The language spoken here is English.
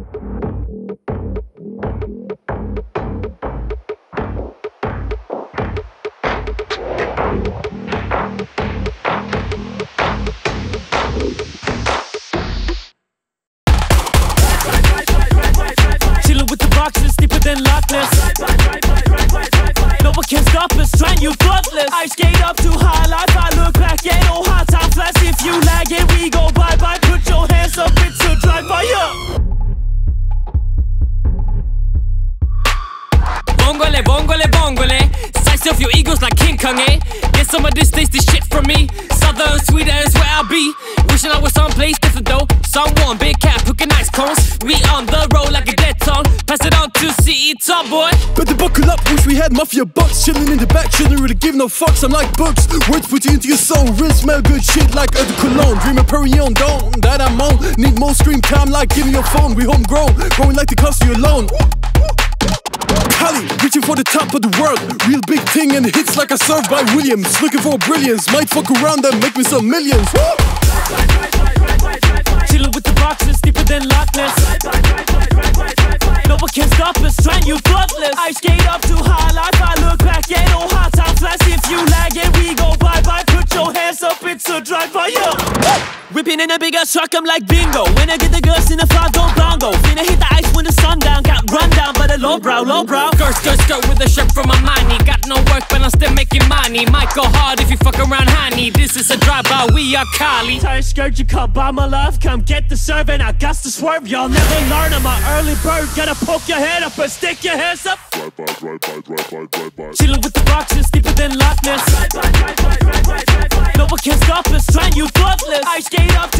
No one can stop us, trying you thoughtless. I skate up too high, life I look back, Bongole, bongole, bongole. Slice off your egos like King Kong, eh? Get some of this tasty shit from me. Southern Sweden is where I'll be. Wishing I was someplace different though. Someone, big cat, cooking ice cones. We on the road like a dead tone. Pass it on to CE Top Boy. Better buckle up, wish we had mafia bucks Chilling in the back, shouldn't really give no fucks I'm like books, words put you into your soul Real smell good shit like eau de cologne Dream of Perignon, don't, that I'm on Need more screen time like give me your phone We homegrown, growing like the cost alone for the top of the world Real big thing and hits like I serve by Williams Looking for brilliance, might fuck around and make me some millions Woo! Chillin' with the boxes deeper than Loch Ness. No one can stop us, trying you thoughtless. I skate up too high, life I look back, yeah, no hard time flash. If you lag it, we go bye bye. Put your hands up, it's a drive by you. Whipping in a bigger truck, I'm like bingo. When I get the girls in the five, low brow, low brow. Skirt, skirt, skirt with a shirt from Armani. Got no work, but I'm still making money. Might go hard if you fuck around, honey. This is a drive-by, we are Cali. Tight skirt, you come by my love. Come get the serving, I got to swerve. Y'all never learn. I'm an early bird. Gotta poke your head up and stick your hands up. Chillin' with the boxes deeper than Loch Ness. No one can stop us, trying you thoughtless. I skate up too high, life